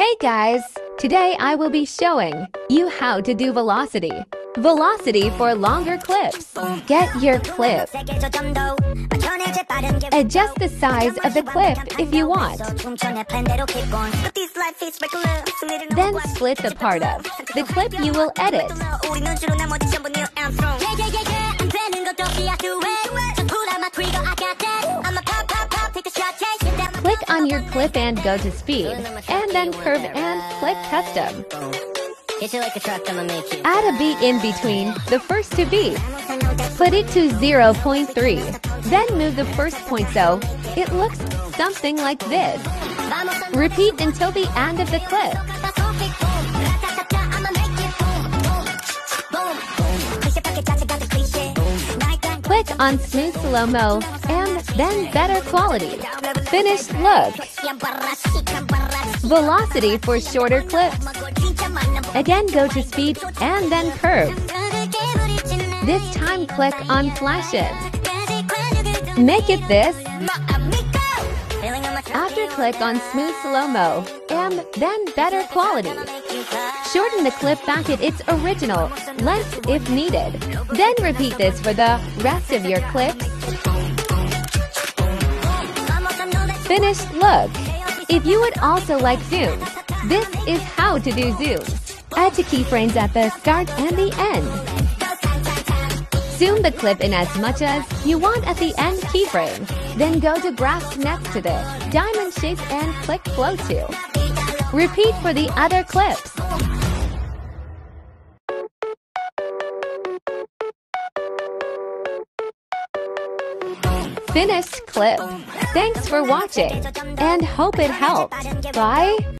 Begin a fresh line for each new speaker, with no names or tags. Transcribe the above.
Hey guys! Today I will be showing you how to do velocity. Velocity for longer clips. Get your clip. Adjust the size of the clip if you want. Then split the part of the clip you will edit. On your clip and go to speed, and then curve and click custom. Add a beat in between the first two beats. Put it to 0.3. Then move the first point so it looks something like this. Repeat until the end of the clip. Click on Smooth Slow-Mo and then Better Quality. Finished look. Velocity for shorter clips. Again, go to speed and then curve. This time click on flashes. Make it this. After click on smooth slow-mo and then better quality. Shorten the clip back at its original length if needed. Then repeat this for the rest of your clips. Finished look. If you would also like Zoom, this is how to do Zoom. Add two keyframes at the start and the end. Zoom the clip in as much as you want at the end keyframe. Then go to graph next to the diamond shape and click flow to. Repeat for the other clips. Finished clip. Thanks for watching and hope it helped. Bye.